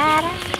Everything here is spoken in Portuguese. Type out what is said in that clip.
cara.